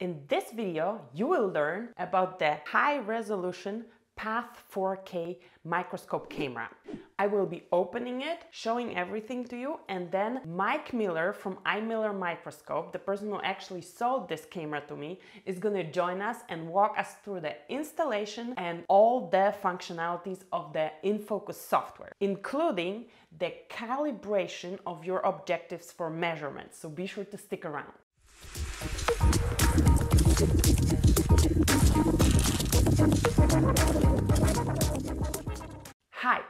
In this video, you will learn about the high resolution Path 4K microscope camera. I will be opening it, showing everything to you, and then Mike Miller from iMiller Microscope, the person who actually sold this camera to me, is gonna join us and walk us through the installation and all the functionalities of the InFocus software, including the calibration of your objectives for measurements. So be sure to stick around. Hi,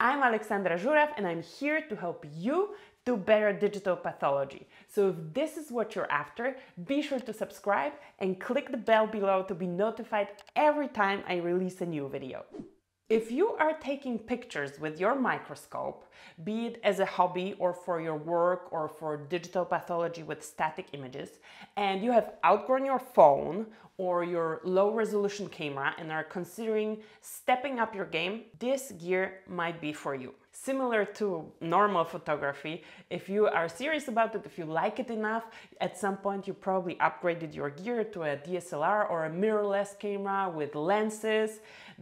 I'm Aleksandra Zuraw and I'm here to help you do better digital pathology. So if this is what you're after, be sure to subscribe and click the bell below to be notified every time I release a new video. If you are taking pictures with your microscope, be it as a hobby or for your work or for digital pathology with static images, and you have outgrown your phone or your low resolution camera and are considering stepping up your game, this gear might be for you. Similar to normal photography, if you are serious about it, if you like it enough, at some point you probably upgraded your gear to a DSLR or a mirrorless camera with lenses.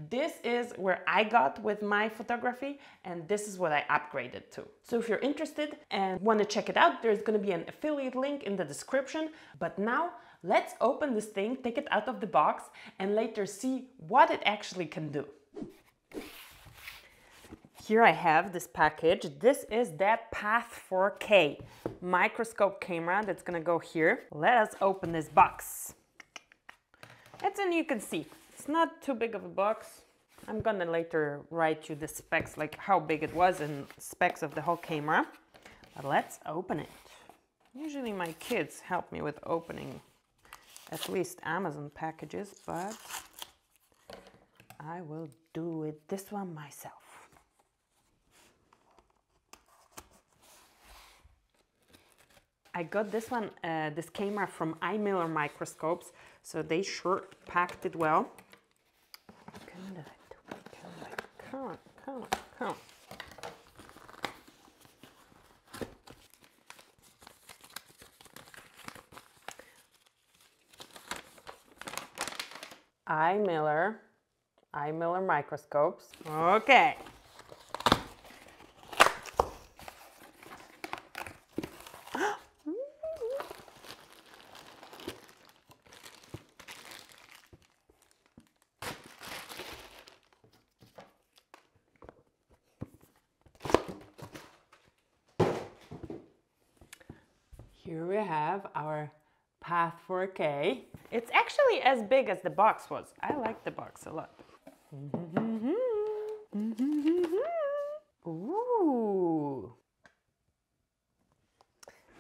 This is where I got with my photography and this is what I upgraded to. So if you're interested and want to check it out, there's going to be an affiliate link in the description. But now let's open this thing, take it out of the box and later see what it actually can do. Here I have this package. This is that Path 4K microscope camera that's gonna go here. Let us open this box. It's and you can see, it's not too big of a box. I'm gonna later write you the specs, like how big it was and specs of the whole camera. But let's open it. Usually my kids help me with opening at least Amazon packages, but I will do it this one myself. I got this one, uh, this camera from iMiller Microscopes, so they sure packed it well. Come on, come on, come on, come on. iMiller, iMiller Microscopes. Okay. Here we have our Path 4K. It's actually as big as the box was. I like the box a lot. Ooh.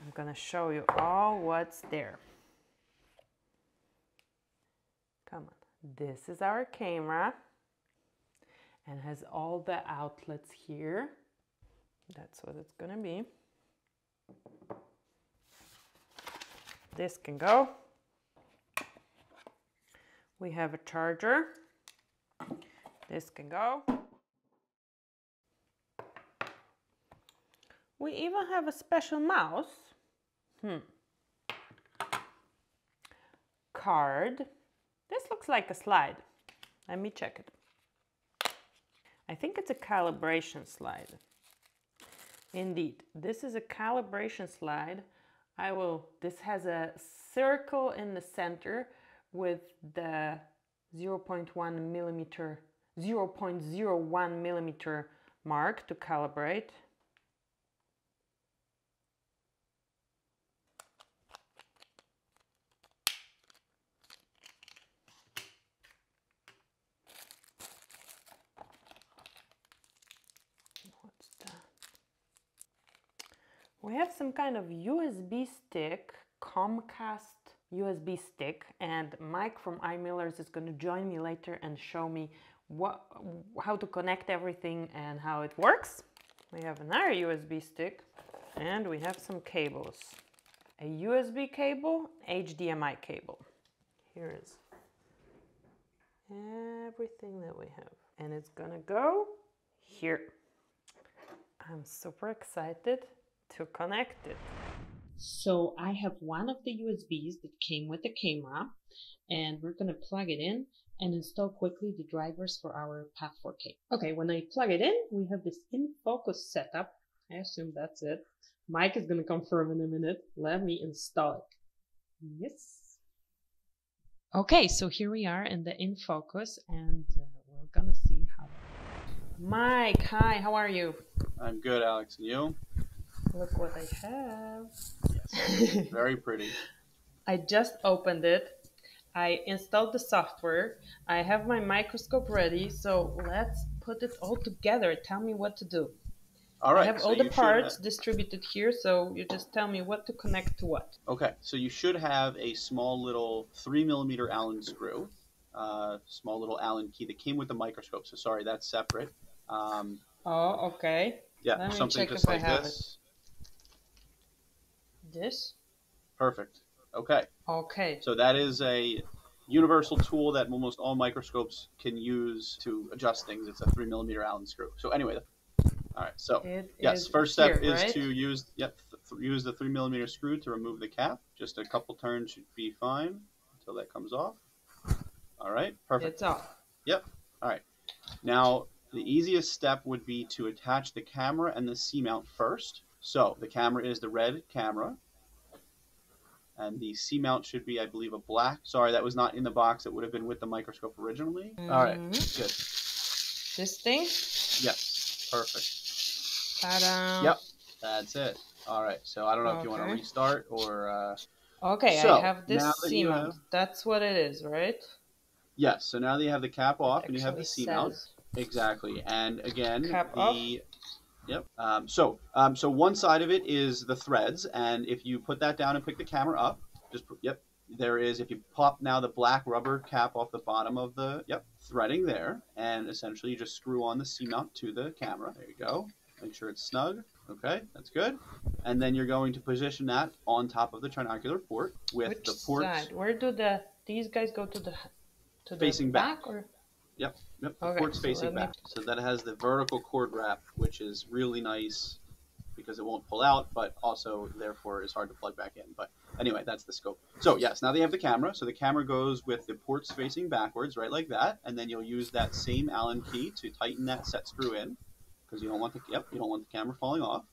I'm gonna show you all what's there. Come on. This is our camera and has all the outlets here. That's what it's gonna be. This can go. We have a charger. This can go. We even have a special mouse. Hmm. Card. This looks like a slide. Let me check it. I think it's a calibration slide. Indeed, this is a calibration slide. I will, this has a circle in the center with the 0.1 millimeter, 0.01 millimeter mark to calibrate. What's that? We have some kind of USB stick, Comcast USB stick and Mike from iMillers is going to join me later and show me what, how to connect everything and how it works. We have another USB stick and we have some cables. A USB cable, HDMI cable. Here is everything that we have. And it's gonna go here. I'm super excited to connect it. So I have one of the USBs that came with the camera and we're going to plug it in and install quickly the drivers for our Path 4K. Okay, when I plug it in, we have this in focus setup. I assume that's it. Mike is going to confirm in a minute. Let me install it. Yes. Okay, so here we are in the InFocus and uh, we're going to see how. Mike, hi, how are you? I'm good, Alex. And you? Look what I have. Yes. Very pretty. I just opened it. I installed the software. I have my microscope ready. So let's put it all together. Tell me what to do. All right. I have so all the parts have- distributed here. So you just tell me what to connect to what. okay, so you should have a small little three millimeter Allen screw, uh, small little Allen key that came with the microscope. So sorry, that's separate. Um, Oh, okay. yeah, something just like this. This? Perfect. Okay, Okay. so that is a universal tool that almost all microscopes can use to adjust things. It's a three millimeter Allen screw. So anyway, all right. So It Yes, first step here, is right? to use yep th- use the three millimeter screw to remove the cap. Just a couple turns should be fine until that comes off. All right, perfect. It's off. Yep. All right. Now the easiest step would be to attach the camera and the C mount first. So the camera is the red camera, and the C mount should be, I believe, a black. Sorry, that was not in the box. It would have been with the microscope originally. All right, good. This thing? Yes, perfect. Ta-da. Yep. That's it. All right. So I don't know if you want to restart or. Uh, Okay, So, I have this that you C-mount. have- That's what it is, right? Yes, so now that you have the cap off and you have the C mount, exactly. And again, Cap the off. Yep. Um, so um, so one side of it is the threads, and if you put that down and pick the camera up, just put, yep, there is. If you pop now the black rubber cap off the bottom of the yep threading there, and essentially you just screw on the C mount to the camera. There you go. Make sure it's snug. Okay, that's good. And then you're going to position that on top of the trinocular port with Which the ports. side? Where do the these guys go to the to the Facing back. or Yep, the Okay, port's so facing let me- back. So that has the vertical cord wrap, which is really nice because it won't pull out, but also therefore is hard to plug back in. But anyway, that's the scope. So yes, now they have the camera. So the camera goes with the ports facing backwards, right like that, and then you'll use that same Allen key to tighten that set screw in because you don't want the yep you don't want the camera falling off.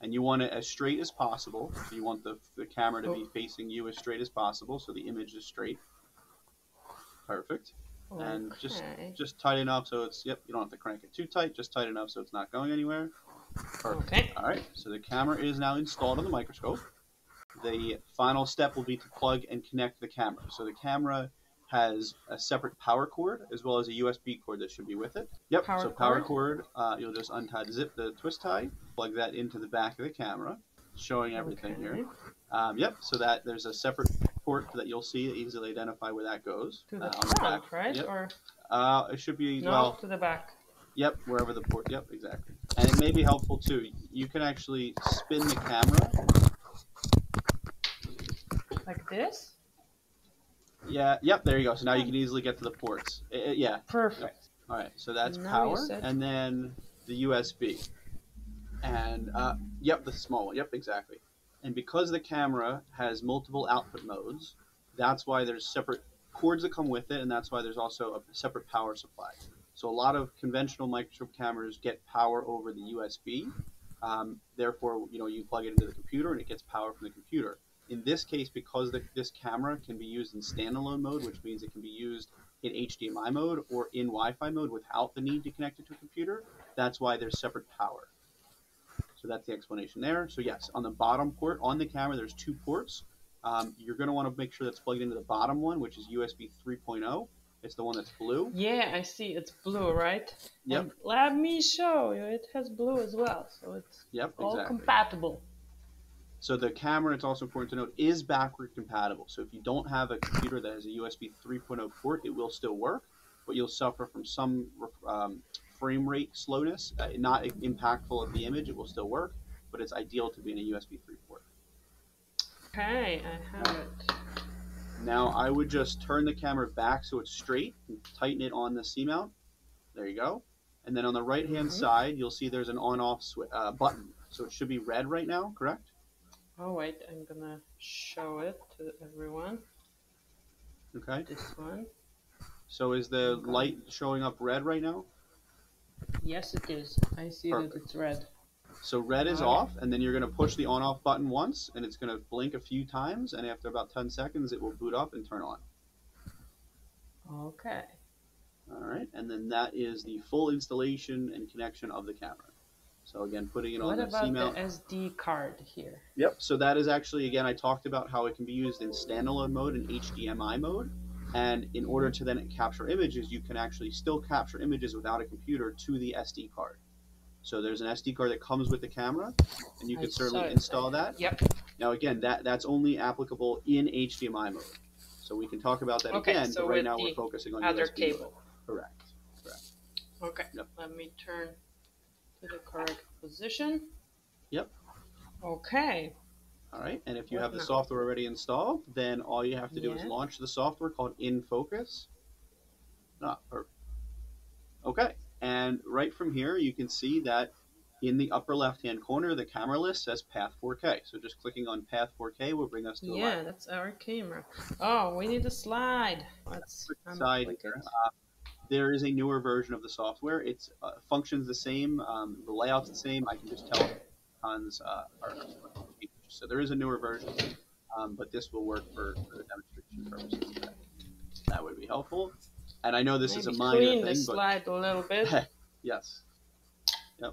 And you want it as straight as possible. So you want the, the camera to be oh. facing you as straight as possible, so the image is straight. Perfect and just Okay. just tight enough so it's yep you don't have to crank it too tight just tight enough so it's not going anywhere perfect Okay. all right so the camera is now installed on the microscope the final step will be to plug and connect the camera so the camera has a separate power cord as well as a usb cord that should be with it yep Power so power cord? cord uh, you'll just untie the zip the twist tie plug that into the back of the camera showing everything Okay. here um, yep so that there's a separate port that you'll see easily identify where that goes To the uh, on front, back. right? Yep. Or Uh, it should be no, well. to the back. Yep, wherever the port. Yep, exactly. And it may be helpful too. You can actually spin the camera. Like this? Yeah. Yep. There you go. So now you can easily get to the ports. I- I- yeah. Perfect. All right. So that's Now power, said- and then the USB. And uh, yep, the small one. Yep, exactly. And because the camera has multiple output modes, that's why there's separate cords that come with it, and that's why there's also a separate power supply. So a lot of conventional microscope cameras get power over the USB. Um, therefore, you know, you plug it into the computer and it gets power from the computer. In this case, because the, this camera can be used in standalone mode, which means it can be used in HDMI mode or in Wi-Fi mode without the need to connect it to a computer, that's why there's separate power. So that's the explanation there. So yes, on the bottom port on the camera, there's two ports. Um, you're going to want to make sure that's plugged into the bottom one, which is USB 3.0. It's the one that's blue. Yeah, I see. It's blue, right? Yep. And let me show you. It has blue as well, so it's Yep, all exactly. compatible. So the camera, it's also important to note, is backward compatible. So if you don't have a computer that has a USB 3.0 port, it will still work, but you'll suffer from some um, frame rate slowness. Uh, not impactful of the image, it will still work, but it's ideal to be in a USB 3 port. Okay, I have it. Now I would just turn the camera back so it's straight and tighten it on the C mount. There you go. And then on the right hand Mhm. side, you'll see there's an on-off uh, button. So it should be red right now, correct? Oh wait, I'm gonna show it to everyone. Okay. This one. So is the light showing up red right now? Yes, it is. I see Perfect. that it's red. So red is off, and then you're going to push the on-off button once, and it's going to blink a few times, and after about 10 seconds, it will boot up and turn on. Okay. All right, and then that is the full installation and connection of the camera. So again, putting it on What the about C-mount. the SD card here? Yep. So that is actually again I talked about how it can be used in standalone mode and HDMI mode. And in order to then capture images, you can actually still capture images without a computer to the SD card. So there's an SD card that comes with the camera, and you can saw certainly install that. Yep. Now again, that that's only applicable in HDMI mode. So we can talk about that Okay, again, so but right now we're focusing on Other USB mode. cable. Correct. Correct. Okay. Yep. Let me turn to the correct position. Yep. Okay. All right, and if you have the software already installed, then all you have to do is launch the software called InFocus. Ah, perfect. Okay, and right from here, you can see that in the upper left-hand corner, the camera list says Path 4K. So just clicking on Path 4K will bring us to the Yeah, that's our camera. Oh, we need a slide. Let's side here. Uh, there is a newer version of the software. It uh, functions the same. Um, the layout's the same. I can just tell tons uh, are so there is a newer version, um, but this will work for, for the demonstration purposes. Today. That would be helpful. And I know this Maybe is a minor clean thing, the but slide a little bit. yes. Yep.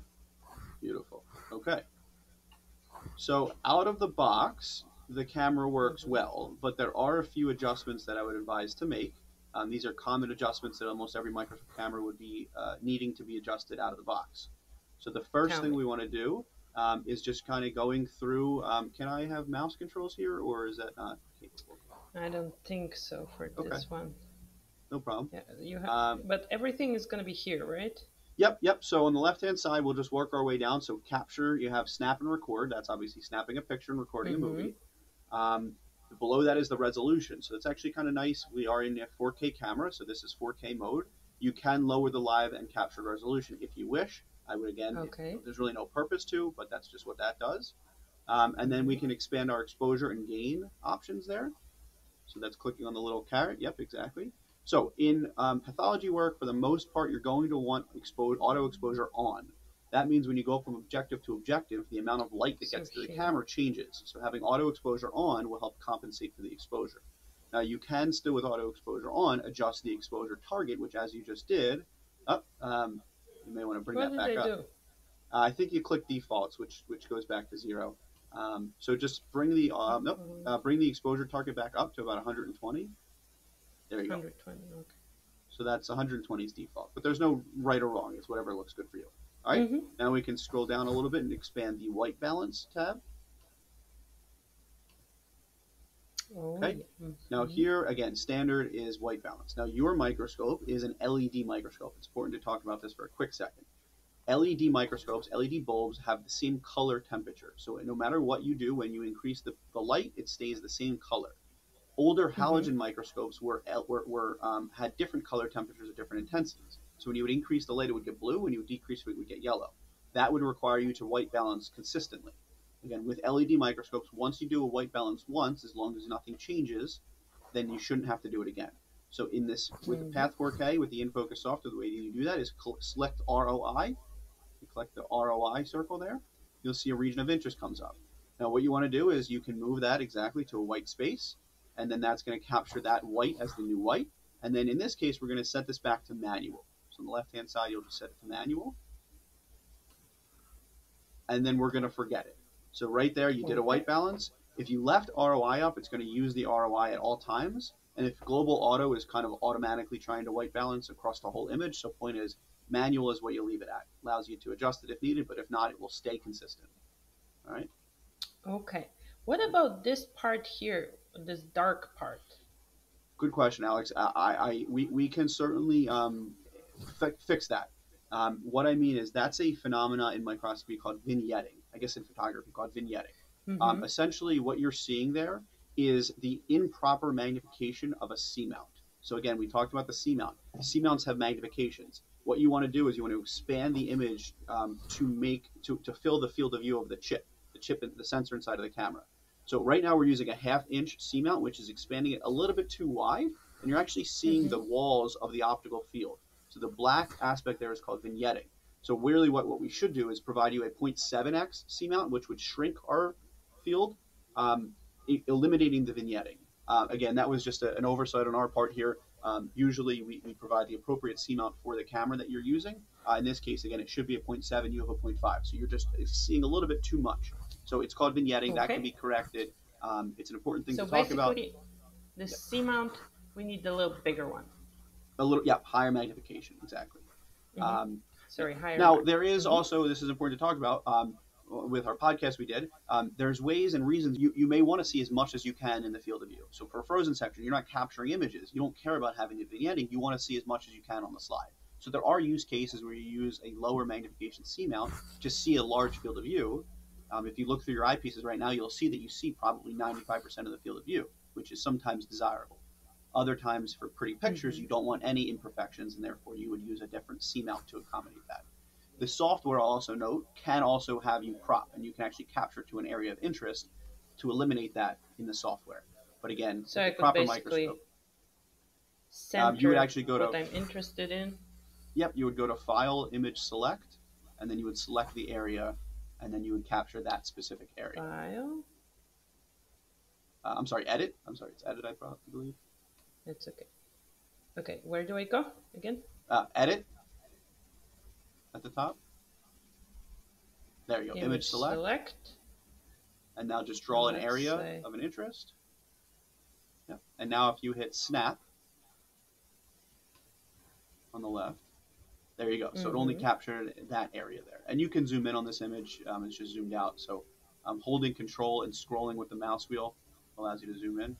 Beautiful. Okay. So out of the box, the camera works well, but there are a few adjustments that I would advise to make. Um, these are common adjustments that almost every microscope camera would be uh, needing to be adjusted out of the box. So the first Tell thing we want to do um, is just kind of going through. Um, can I have mouse controls here, or is that not capable? I don't think so for Okay. this one. No problem. Yeah, you have, Um, but everything is gonna be here, right? Yep, yep. So on the left hand side, we'll just work our way down. So capture, you have snap and record. That's obviously snapping a picture and recording Mhm. a movie. Um, below that is the resolution. So it's actually kind of nice. We are in a 4K camera, so this is 4K mode. You can lower the live and capture resolution if you wish. I would again, Okay. there's really no purpose to, but that's just what that does. Um, and then we can expand our exposure and gain options there. So that's clicking on the little caret. Yep, exactly. So in um, pathology work, for the most part, you're going to want expo- auto exposure on. That means when you go from objective to objective, the amount of light that So gets to the camera changes. So having auto exposure on will help compensate for the exposure. Now you can still, with auto exposure on, adjust the exposure target, which as you just did, up, um, you may want to bring What that back up. do? Uh, I think you click defaults, which which goes back to zero. Um, so just bring the um, nope, uh, bring the exposure target back up to about 120. There you go. 120. Okay. So that's 120 is default, but there's no right or wrong. It's whatever looks good for you. All right. Mhm. Now we can scroll down a little bit and expand the white balance tab. Oh, Okay. yeah. Now here again, standard is white balance. Now your microscope is an LED microscope. It's important to talk about this for a quick second. LED microscopes, LED bulbs have the same color temperature. So no matter what you do, when you increase the, the light, it stays the same color. Older halogen microscopes were, were, were um, had different color temperatures at different intensities. So when you would increase the light, it would get blue. When you would decrease it, it would get yellow. That would require you to white balance consistently. Again, with LED microscopes, once you do a white balance once, as long as nothing changes, then you shouldn't have to do it again. So in this, with the Mhm. Path 4K, with the InFocus software, the way you do that is select ROI. You click the ROI circle there. You'll see a region of interest comes up. Now what you want to do is you can move that exactly to a white space, and then that's going to capture that white as the new white. And then in this case, we're going to set this back to manual. So on the left-hand side, you'll just set it to manual. And then we're going to forget it. So right there, you did a white balance. If you left ROI up, it's going to use the ROI at all times. And if global auto is kind of automatically trying to white balance across the whole image, so point is manual is what you leave it at. Allows you to adjust it if needed, but if not, it will stay consistent. All right. Okay. What about this part here? This dark part. Good question, Alex. I, I, we, we can certainly um, fi- fix that. Um, what I mean is that's a phenomena in microscopy called vignetting. I guess in photography called vignetting. Mhm. Um, essentially, what you're seeing there is the improper magnification of a C mount. So again, we talked about the C mount. C mounts have magnifications. what you want to do is you want to expand the image um, to make to, to fill the field of view of the chip, the chip, the sensor inside of the camera. So right now we're using a half inch C mount, which is expanding it a little bit too wide, and you're actually seeing mm-hmm. the walls of the optical field. So the black aspect there is called vignetting. So really what, what we should do is provide you a 0.7x C mount, which would shrink our field, um, eliminating the vignetting. Uh, again, that was just a, an oversight on our part here. Um, usually we, we provide the appropriate C mount for the camera that you're using. Uh, in this case, again, it should be a 0.7, you have a 0.5. So you're just seeing a little bit too much. So it's called vignetting. Okay. That can be corrected. Um, it's an important thing so to talk about. the yep. C mount, we need the little bigger one. A little, yeah, higher magnification, exactly. Mm-hmm. Um, Sorry, higher. Now, there is mm-hmm. also, this is important to talk about. Um, with our podcast we did, um, there's ways and reasons you, you may want to see as much as you can in the field of view. So for a frozen section, you're not capturing images. You don't care about having a vignetting. You want to see as much as you can on the slide. So there are use cases where you use a lower magnification C mount to see a large field of view. Um, if you look through your eyepieces right now, you'll see that you see probably 95% of the field of view, which is sometimes desirable. Other times for pretty pictures, mm-hmm. you don't want any imperfections, and therefore you would use a different C mount to accommodate that. The software, I'll also note, can also have you crop, and you can actually capture to an area of interest to eliminate that in the software. But again, so proper microscope. Um, you would actually go to what I'm interested in. Yep, you would go to File, Image Select, and then you would select the area, and then you would capture that specific area. File. Uh, I'm sorry, Edit. I'm sorry, it's Edit. I probably believe. It's okay. Okay, where do I go again? Uh, edit, at the top. There you go. Image, Image select. select. And now just draw an area say. of an interest. Yeah. And now if you hit snap on the left, there you go. So mm-hmm. it only mm-hmm. captured that area there. And you can zoom in on this image. Um, it's just zoomed out. So um, holding control and scrolling with the mouse wheel allows you to zoom in.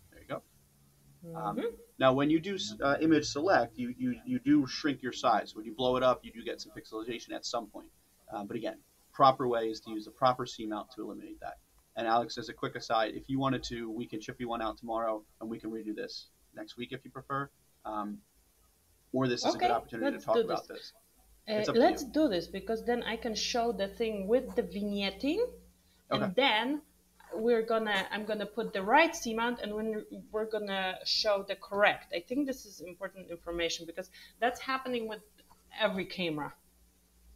Um, mm-hmm. now, when you do uh, image select, you, you, you do shrink your size. When you blow it up, you do get some pixelization at some point. Uh, but again, proper way is to use the proper C mount to eliminate that. And Alex, as a quick aside, if you wanted to, we can ship you one out tomorrow, and we can redo this next week if you prefer. Um, or this is okay, a good opportunity to talk about this. this. Uh, let's do this because then I can show the thing with the vignetting, okay. and then we're gonna I'm gonna put the right C mount and when we're gonna show the correct. I think this is important information because that's happening with every camera.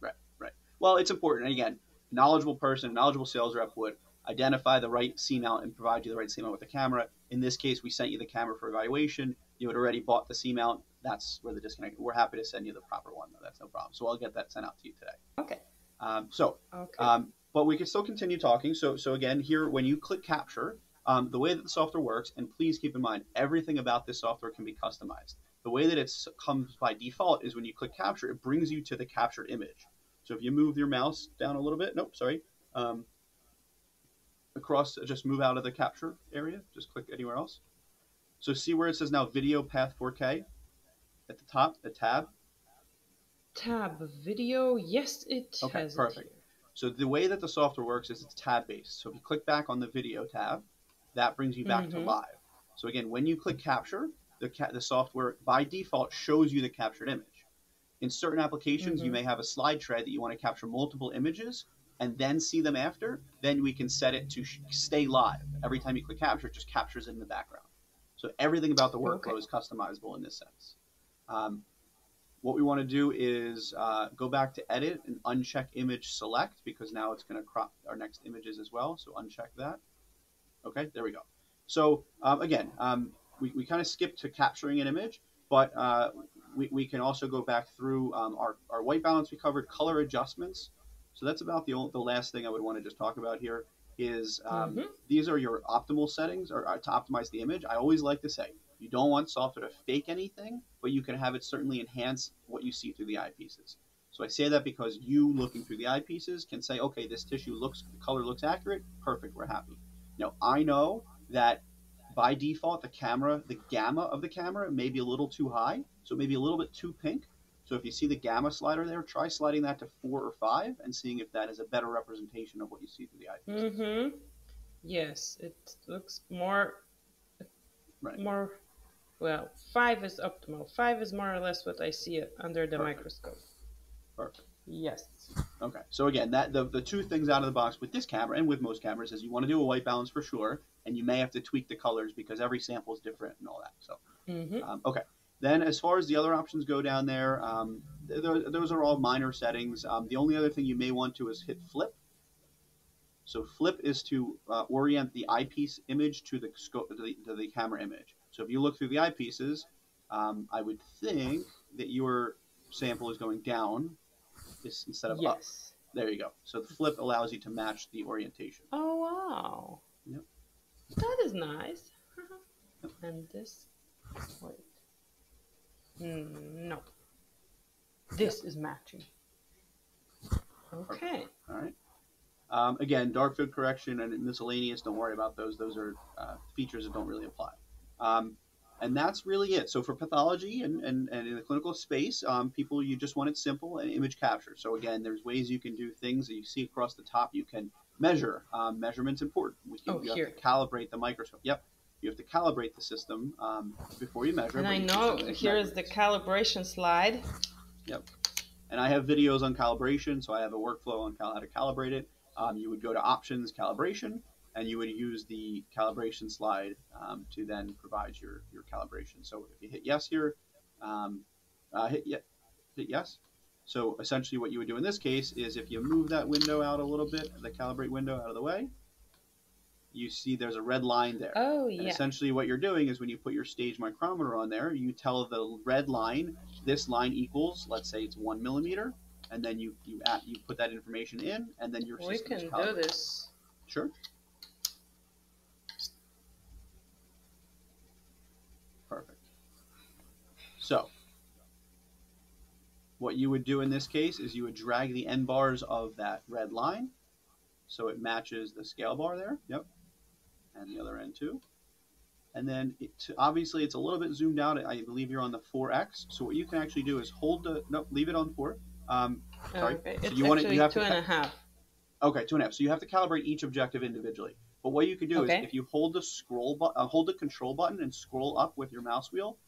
Right, right. Well, it's important. Again, knowledgeable person, knowledgeable sales rep would identify the right C mount and provide you the right C mount with the camera. In this case, we sent you the camera for evaluation. You had already bought the C mount. That's where the disconnect. We're happy to send you the proper one, though. That's no problem. So I'll get that sent out to you today. Okay. Um, so, okay. Um, but we can still continue talking. So, so again, here when you click capture, um, the way that the software works, and please keep in mind, everything about this software can be customized. The way that it comes by default is when you click capture, it brings you to the captured image. So if you move your mouse down a little bit, nope, sorry, um, across, just move out of the capture area, just click anywhere else. So see where it says now video path 4K at the top, the tab? Tab video, yes, it okay, has perfect. It so the way that the software works is it's tab based. So if you click back on the video tab, that brings you back mm-hmm. to live. So again, when you click capture, the, ca- the software by default shows you the captured image. In certain applications, mm-hmm. you may have a slide tray that you want to capture multiple images and then see them after. Then we can set it to sh- stay live. Every time you click capture, it just captures it in the background. So everything about the workflow okay. is customizable in this sense. Um, what we want to do is uh, go back to edit and uncheck image select because now it's going to crop our next images as well. So uncheck that. Okay, there we go. So um, again, um, we, we kind of skipped to capturing an image, but uh, we, we can also go back through um, our, our white balance we covered, color adjustments. So that's about the, old, the last thing I would want to just talk about here is um, mm-hmm. these are your optimal settings or, or uh, to optimize the image. I always like to say you don't want software to fake anything, but you can have it certainly enhance what you see through the eyepieces. So I say that because you looking through the eyepieces can say, okay, this tissue looks, the color looks accurate, perfect, we're happy. Now I know that by default the camera, the gamma of the camera may be a little too high, so maybe a little bit too pink. So if you see the gamma slider there, try sliding that to four or five and seeing if that is a better representation of what you see through the eyepiece. Mm-hmm. Yes, it looks more right. more well, five is optimal. Five is more or less what I see under the Perfect. microscope. Perfect. Yes. Okay. So again, that the, the two things out of the box with this camera and with most cameras is you want to do a white balance for sure, and you may have to tweak the colors because every sample is different and all that. So Mm-hmm. um, okay. Then as far as the other options go down there, um, th- th- those are all minor settings. Um, the only other thing you may want to is hit flip. So flip is to uh, orient the eyepiece image to the scope to the, to the camera image. So if you look through the eyepieces, um, I would think that your sample is going down instead of up. Yes. There you go. So the flip allows you to match the orientation. Oh wow. Yep. That is nice. And this, wait. Mm, no. This is matching. Okay. All right. Um, again, dark field correction and miscellaneous. Don't worry about those. Those are uh, features that don't really apply. Um, and that's really it. So for pathology and, and, and in the clinical space, um, people you just want it simple and image capture. So again, there's ways you can do things that you see across the top. You can measure. Um, measurement's important. We can Oh, you here. have to calibrate the microscope. Yep. You have to calibrate the system um, before you measure. And I know here is the calibration slide. Yep. And I have videos on calibration, so I have a workflow on how to calibrate it. Um, you would go to options calibration, and you would use the calibration slide um, to then provide your, your calibration. So if you hit yes here, um, uh, hit, ye- hit yes. So essentially what you would do in this case is if you move that window out a little bit, the calibrate window out of the way, you see there's a red line there. Oh And yeah. essentially, what you're doing is when you put your stage micrometer on there, you tell the red line this line equals, let's say it's one millimeter, and then you you add, you put that information in, and then your We system is can do this. Sure. Perfect. So, what you would do in this case is you would drag the end bars of that red line so it matches the scale bar there. Yep. And the other end too. And then it, obviously it's a little bit zoomed out. I believe you're on the 4x. So what you can actually do is hold the, no, leave it on 4. Um, Sorry. Okay. So It's you want it- you have two to and a half. Okay, two and a half. So you have to calibrate each objective individually. But what you can do Okay. is if you hold the scroll bu- uh, hold the control button and scroll up with your mouse wheel.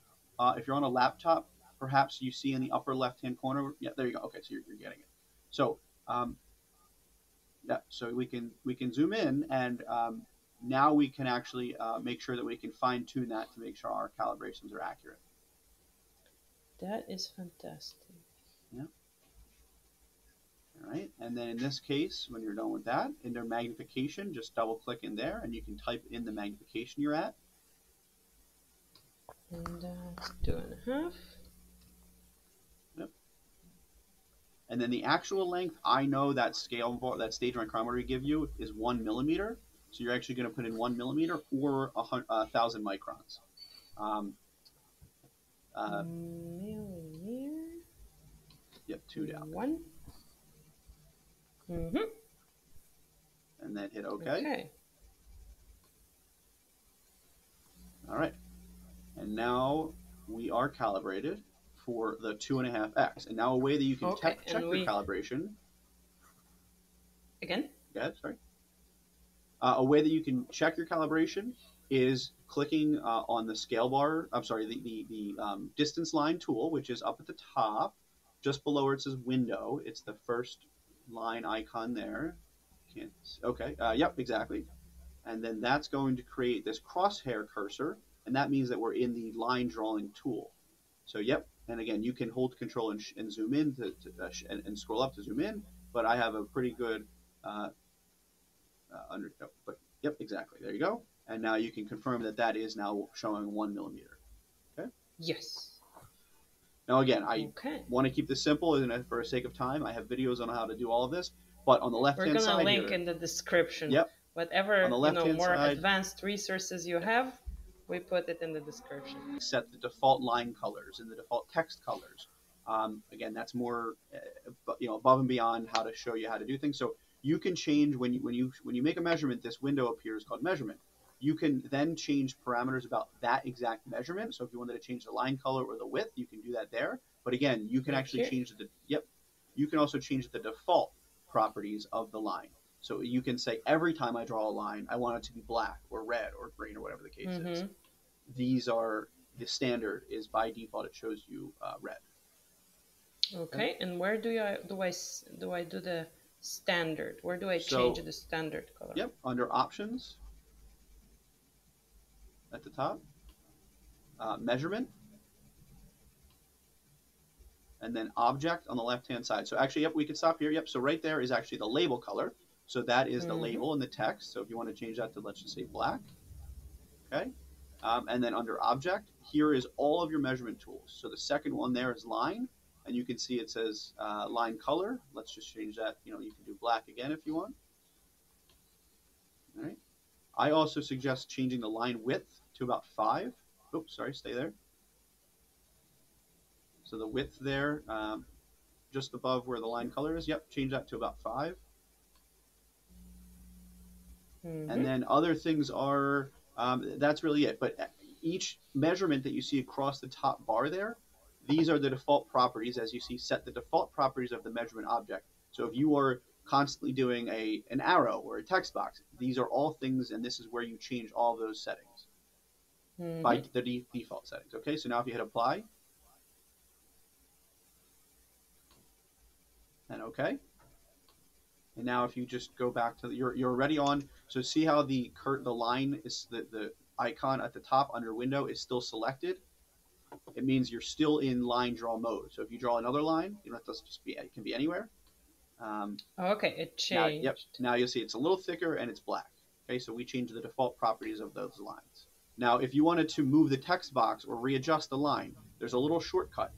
Uh, if you're on a laptop, perhaps you see in the upper left hand corner. Yeah, there you go. Okay, so you're, you're getting it. So um, yeah, so we can we can zoom in and um, now we can actually uh, make sure that we can fine tune that to make sure our calibrations are accurate. That is fantastic. Yeah. All right, and then in this case, when you're done with that, in their magnification, just double click in there and you can type in the magnification you're at. And that's two and a half. And then the actual length, I know that scale that stage micrometer we give you is one millimeter. So you're actually going to put in one millimeter or a, a thousand microns. Um, uh, Millimeter. yep, two down. One. Mm-hmm. And then hit OK. Okay. All right. And now we are calibrated for the two and a half X. And now a way that you can Okay, te- check your we- calibration Again. Yeah, sorry. Uh, a way that you can check your calibration is clicking uh, on the scale bar. I'm sorry, the the, the um, distance line tool, which is up at the top, just below where it says window. It's the first line icon there. Can't. Okay. Uh, yep. Exactly. And then that's going to create this crosshair cursor, and that means that we're in the line drawing tool. So yep. And again, you can hold control and, and zoom in to, to uh, and, and scroll up to zoom in. But I have a pretty good uh, uh, under, oh, but yep, exactly. There you go. And now you can confirm that that is now showing one millimeter. Okay. Yes. Now again, I Okay. want to keep this simple, and for the sake of time, I have videos on how to do all of this. But on the left hand side, We're gonna link here, in the description. Yep. Whatever you know, more side- advanced resources you have, we put it in the description. set the default line colors and the default text colors. Um, again, that's more, uh, you know, above and beyond how to show you how to do things. So you can change when you when you when you make a measurement. This window appears called measurement. You can then change parameters about that exact measurement. So if you wanted to change the line color or the width, you can do that there. But again, you can actually change the yep. You can also change the default properties of the line. So you can say every time I draw a line, I want it to be black or red or green or whatever the case is Mhm. These are the standard is by default it shows you uh, red Okay, and where do I do I do I do the standard? Where do I So- change the standard color? Yep, under options at the top, uh, measurement, and then object on the left hand side. So actually, yep, we could stop here. Yep, so right there is actually the label color. So that is the Mhm. label in the text. So if you want to change that to, let's just say black. Okay. Um, and then under object, here is all of your measurement tools. So the second one there is line, and you can see it says uh, line color. Let's just change that. You know, you can do black again if you want. All right. I also suggest changing the line width to about five. Oops, sorry, stay there. So the width there, um, just above where the line color is, yep, change that to about five. Mhm. And then other things are, um, that's really it. But each measurement that you see across the top bar there, these are the default properties. As you see, set the default properties of the measurement object. So if you are constantly doing a an arrow or a text box, these are all things, and this is where you change all those settings Mhm. by the de- default settings. Okay, so now if you hit apply, and okay. And now if you just go back to the, you're you're already on. So see how the cur- the line is the the icon at the top under window is still selected. It means you're still in line draw mode. So if you draw another line, you to just be it can be anywhere. Um, Oh, okay, it now, changed. yep. Now you'll see it's a little thicker and it's black. Okay, so we changed the default properties of those lines. Now, if you wanted to move the text box or readjust the line, there's a little shortcut.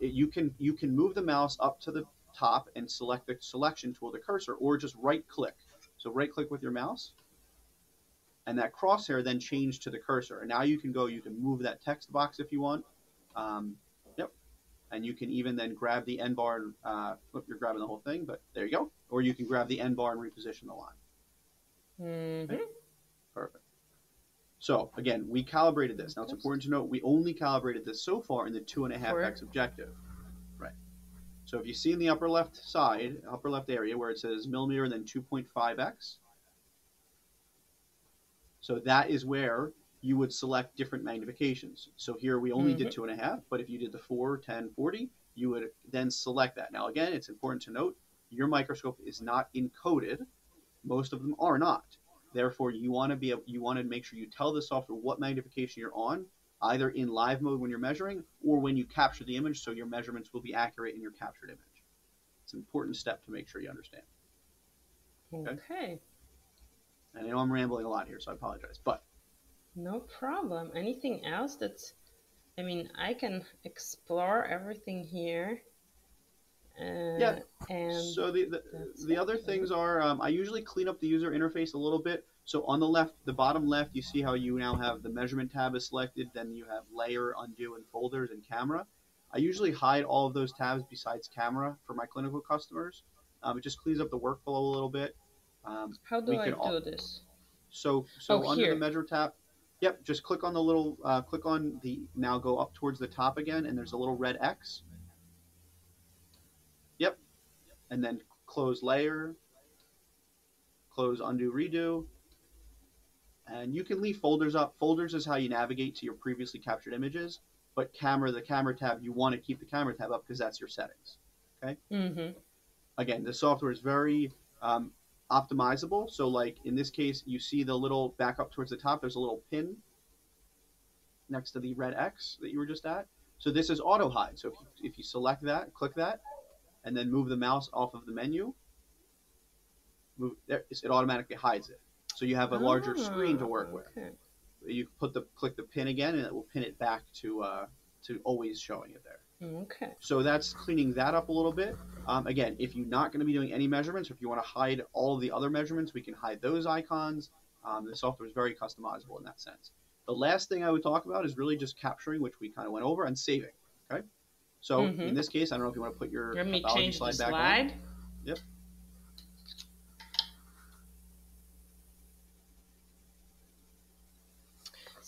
It, you can you can move the mouse up to the top and select the selection tool, the cursor, or just right click. So right click with your mouse, and that crosshair then changed to the cursor. And now you can go, you can move that text box if you want. Um, yep. And you can even then grab the end bar. And, uh, you're grabbing the whole thing, but there you go. Or you can grab the end bar and reposition the line. Mhm. Perfect. So again, we calibrated this. Now it's important to note we only calibrated this so far in the two and a half X objective. So if you see in the upper left side, upper left area where it says millimeter and then 2.5x, so that is where you would select different magnifications. So here we only did Mhm. two and a half, but if you did the 4, 10, 40, you would then select that. Now again, it's important to note your microscope is not encoded. Most of them are not. Therefore, you want to be able, you want to make sure you tell the software what magnification you're on, either in live mode when you're measuring or when you capture the image, so your measurements will be accurate in your captured image. It's an important step to make sure you understand. Okay, And I know I'm rambling a lot here, so I apologize. But no problem. Anything else that's, I mean, I can explore everything here. Uh, Yeah, And so the the, the other things are um, I usually clean up the user interface a little bit. So on the left, the bottom left, you see how you now have the measurement tab is selected. Then you have layer, undo, and folders and camera. I usually hide all of those tabs besides camera for my clinical customers. Um, it just cleans up the workflow a little bit. Um, how do I can all- do this? so so Oh, under here. the measure tab, yep, just click on the little uh, click on the now go up towards the top again, and there's a little red X. Yep, and then close layer, close undo redo, and you can leave folders up. Folders is how you navigate to your previously captured images, but camera the camera tab you want to keep the camera tab up because that's your settings. Mm-hmm. Again, the software is very um, optimizable. So, like in this case, you see the little back up towards the top. There's a little pin next to the red X that you were just at. So this is auto hide. So if you, if you select that, click that, and then move the mouse off of the menu, move there, it automatically hides it. So you have a larger screen to work with. Ah, Okay. You put the click the pin again, and it will pin it back to uh, to always showing it there. Okay. So that's cleaning that up a little bit. Um, again, if you're not going to be doing any measurements, or if you want to hide all of the other measurements, we can hide those icons. Um, the software is very customizable in that sense. The last thing I would talk about is really just capturing, which we kind of went over, and saving. Okay. So Mhm. in this case, I don't know if you want to put your Let me change the slide back slide. on. Yep.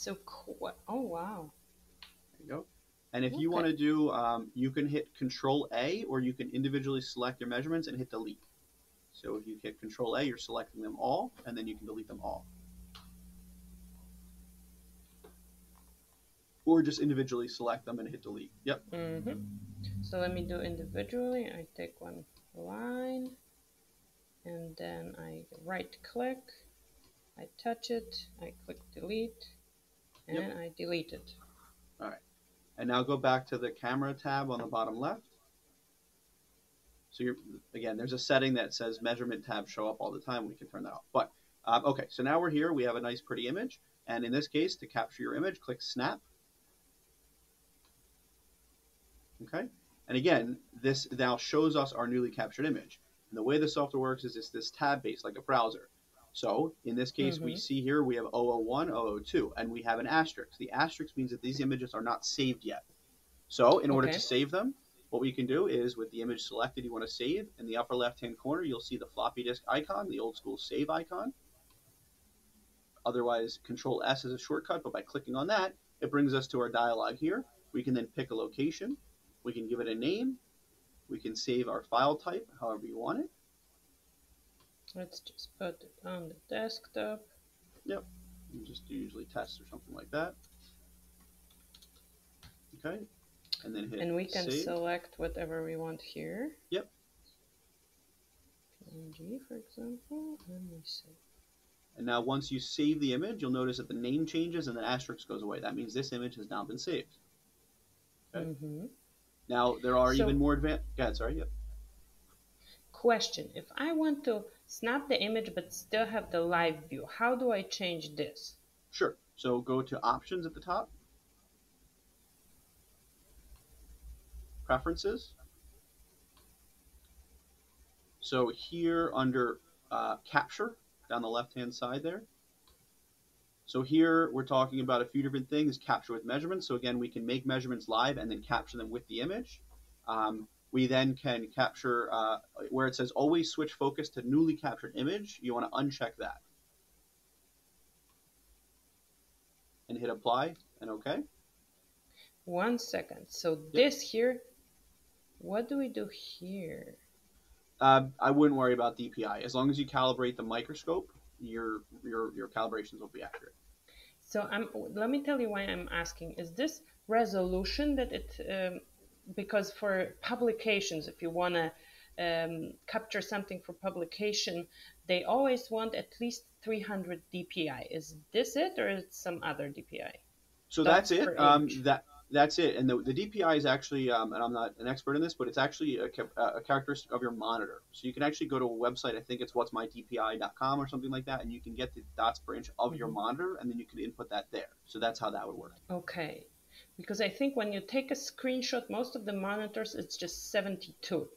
So cool. Oh wow. There you go. And if you want to do, um, you can hit Control A, or you can individually select your measurements and hit Delete. So if you hit Control A, you're selecting them all, and then you can delete them all. or just individually select them and hit delete. Yep. Mm-hmm. So let me do individually. I take one line and then I right click, I touch it, I click delete, and Yep. I delete it. All right. And now go back to the camera tab on the bottom left. So you're again, there's a setting that says measurement tabs show up all the time. We can turn that off. But um, okay, so now we're here. We have a nice, pretty image. And in this case, to capture your image, click Snap. Okay. And again, this now shows us our newly captured image. And the way the software works is it's this tab based like a browser. So in this case, we Mhm. see here we have 001, 002, and we have an asterisk. The asterisk means that these images are not saved yet. So in order Okay. to save them, what we can do is with the image selected you want to save, in the upper left hand corner, you'll see the floppy disk icon, the old school save icon. Otherwise, Control S is a shortcut, but by clicking on that, it brings us to our dialog here. We can then pick a location. We can give it a name. We can save our file type however you want it. Let's just put it on the desktop. You just usually test or something like that. Okay. And then hit And we can save. select whatever we want here. Yep. PNG, for example, and we save. And now once you save the image, you'll notice that the name changes and the asterisk goes away. That means this image has now been saved. Okay. hmm Now there are So- even more advanced. Ahead, sorry. Yep. Question: If I want to snap the image but still have the live view, how do I change this? Sure. So go to options at the top. Preferences. So here under uh, capture down the left hand side there. So here we're talking about a few different things. Capture with measurements. So again, we can make measurements live and then capture them with the image. Um, we then can capture uh, where it says always switch focus to newly captured image. You want to uncheck that. and hit apply and OK. One second. So this here, what do we do here? Uh, I wouldn't worry about DPI as long as you calibrate the microscope. Your your your calibrations will be accurate. So I'm. Let me tell you why I'm asking. Is this resolution that it? Um, because for publications, if you want to um, capture something for publication, they always want at least 300 DPI. Is this it, or is it some other DPI? So That's that's, it. Um, that that's it. And the, the DPI is actually, um, and I'm not an expert in this, but it's actually a, a characteristic of your monitor. So you can actually go to a website. I think it's what'smydpi.com or something like that, and you can get the dots per inch of your Mhm. monitor, and then you can input that there. So that's how that would work. Okay, because I think when you take a screenshot, most of the monitors it's just 72,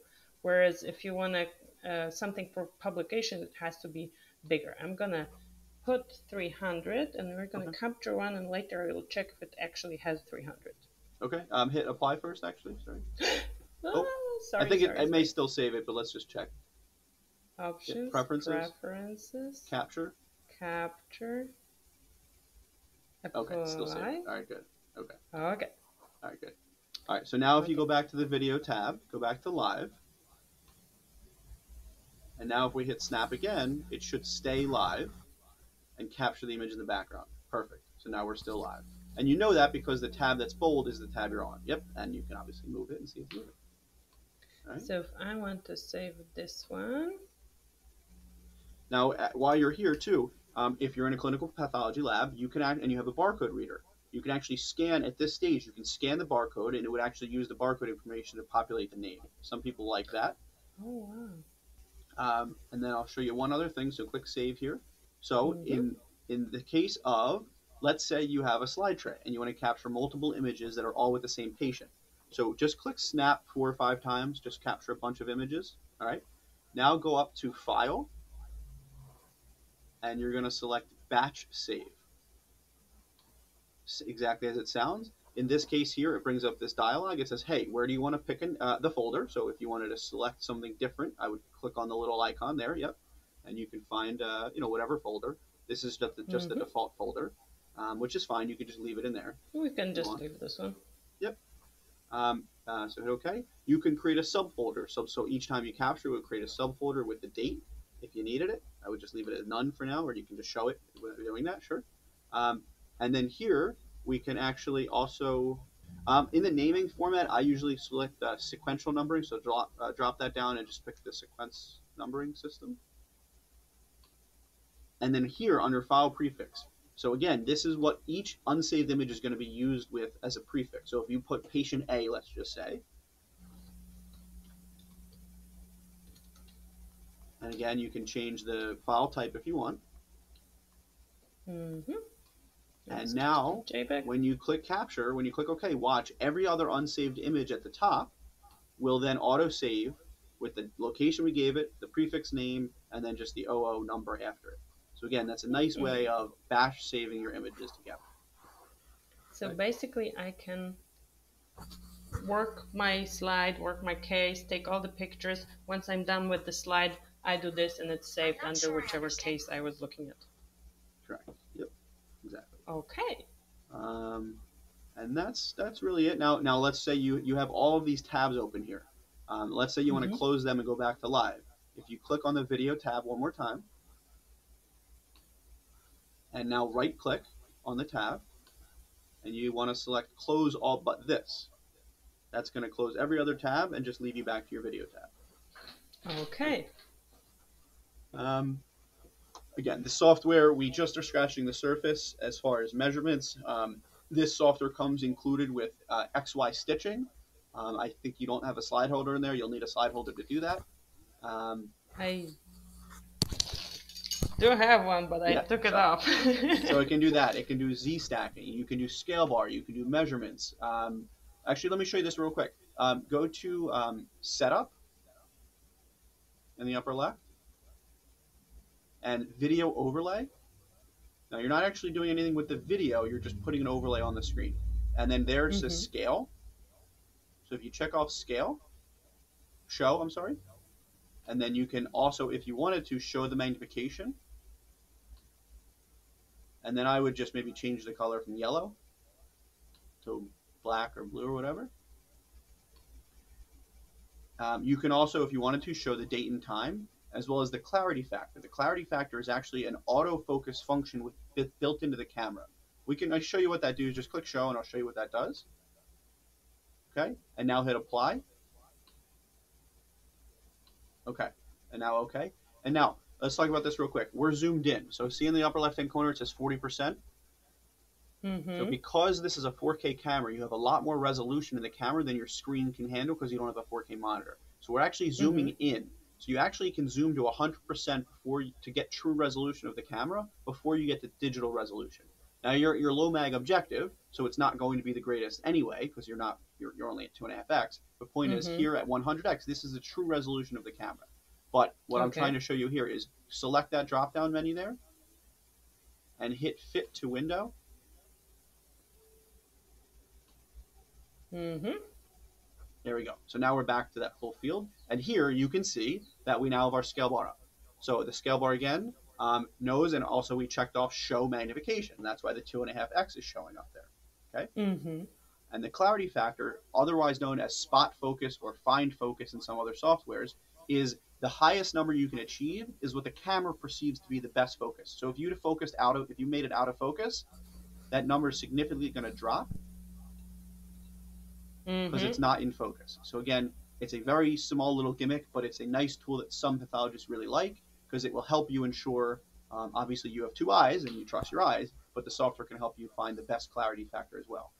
whereas if you want to uh, something for publication, it has to be bigger. I'm gonna put 300, and we're gonna Okay. capture one, and later I will check if it actually has 300. Okay. Um, hit apply first. Actually, sorry. Ah, sorry, I think sorry, it, it may still save it, but let's just check. sorry. options, preferences. preferences, Capture. capture, apply. Okay, still saved. All right, good. Okay. Okay. All right, good. All right, so now if you go back to the video tab, go back to live. And now if we hit snap again, it should stay live and capture the image in the background. Perfect. So now we're still live. And you know that because the tab that's bold is the tab you're on. Yep, and you can obviously move it and see it's moving. Right. So if I want to save this one, Now, uh, while you're here too, um, if you're in a clinical pathology lab, you can act, and you have a barcode reader. You can actually scan at this stage. You can scan the barcode, and it would actually use the barcode information to populate the name. Some people like that. oh wow. Um, and then I'll show you one other thing. So click Save here. So Mhm. in in the case of, let's say you have a slide tray and you want to capture multiple images that are all with the same patient. So just click Snap four or five times. Just capture a bunch of images. All right. Now go up to File, and you're going to select Batch Save. Exactly as it sounds. In this case here, it brings up this dialog. It says, hey, where do you want to pick an, uh, the folder? So if you wanted to select something different, I would click on the little icon there. Yep. And you can find, uh, you know, whatever folder. This is just the, just Mhm. the default folder, um, which is fine. You can just leave it in there. We can just on. leave this one. Um, uh, so hit OK. You can create a subfolder. So, so each time you capture, it would create a subfolder with the date if you needed it. I would just leave it at none for now, or you can just show it without doing that, sure. Um, and then here, we can actually also, um, in the naming format, I usually select uh, sequential numbering. So drop, uh, drop that down and just pick the sequence numbering system. And then here under file prefix. So again, this is what each unsaved image is going to be used with as a prefix. So if you put patient A, let's just say, and again, you can change the file type if you want. Mm-hmm. And now, JPEG. when you click capture, when you click OK, watch every other unsaved image at the top will then auto-save with the location we gave it, the prefix name, and then just the OO number after it. So again, that's a nice mm. way of batch saving your images together. So basically, I can work my slide, work my case, take all the pictures. Once I'm done with the slide, I do this and it's saved under sure whichever understand. case I was looking at. Correct. Okay. Um, and that's that's really it. Now now let's say you you have all of these tabs open here. Um, let's say you want to close them and go back to live. If you click on the video tab one more time, and now right click on the tab, and you want to select close all but this. That's going to close every other tab and just leave you back to your video tab. Okay. Um, again, the software, we just are scratching the surface as far as measurements. Um, this software comes included with uh, XY stitching. Um, I think you don't have a slide holder in there. You'll need a slide holder to do that. Um, I do have one, but I Yeah, took it so- off. so it can do that. It can do Z stacking. You can do scale bar. You can do measurements. Um, actually, let me show you this real quick. Um, go to um, Setup in the upper left and Video Overlay. Now, you're not actually doing anything with the video. You're just putting an overlay on the screen. And then there it says Mhm. Scale. So if you check off Scale, Show, I'm sorry. And then you can also, if you wanted to, show the magnification and then I would just maybe change the color from yellow to black or blue or whatever. Um, you can also, if you wanted to, show the date and time as well as the clarity factor. The clarity factor is actually an autofocus function with, built into the camera. We can I show you what that does. Just click show and I'll show you what that does. Okay, and now hit apply. Okay, and now okay. And now let's talk about this real quick. We're zoomed in. So see in the upper left hand corner it says 40%. hmm So because this is a 4K camera, you have a lot more resolution in the camera than your screen can handle because you don't have a 4K monitor. So we're actually zooming in. So you actually can zoom to 100% before you, to get true resolution of the camera before you get to digital resolution. Now you're your low mag objective, so it's not going to be the greatest anyway because you're not you're, you're only at two and a half x. The point is Mhm. here at 100x, this is the true resolution of the camera. But what I'm trying to show you here is select that drop down menu there and hit fit to window hmm There we go. So now we're back to that full field. And here you can see that we now have our scale bar up. So the scale bar again um, knows, and also we checked off show magnification. That's why the 2.5x is showing up there. hmm And the clarity factor, otherwise known as spot focus or find focus in some other softwares, is the highest number you can achieve is what the camera perceives to be the best focus. So if you focused out of, if you made it out of focus, that number is significantly going to drop because hmm it's not in focus. So again, it's a very small little gimmick, but it's a nice tool that some pathologists really like because it will help you ensure. Um, obviously, you have two eyes and you trust your eyes, but the software can help you find the best clarity factor as well.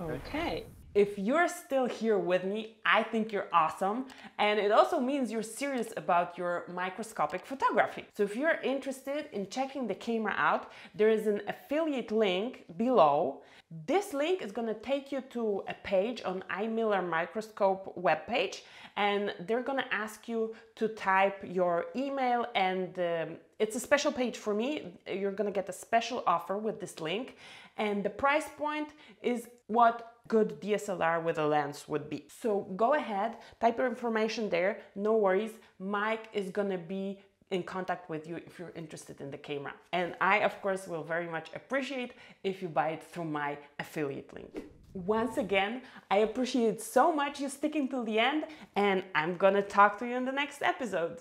Okay. If you're still here with me, I think you're awesome. And it also means you're serious about your microscopic photography. So if you're interested in checking the camera out, there is an affiliate link below. This link is to take you to a page on iMiller Microscope webpage, and they're to ask you to type your email and um, it's a special page for me. You're to get a special offer with this link, and the price point is what good DSLR with a lens would be. So go ahead, type your information there. No worries. Mike is to be in contact with you if you're interested in the camera. And I, of course, will very much appreciate if you buy it through my affiliate link. Once again, I appreciate so much you sticking till the end, and I'm gonna talk to you in the next episode.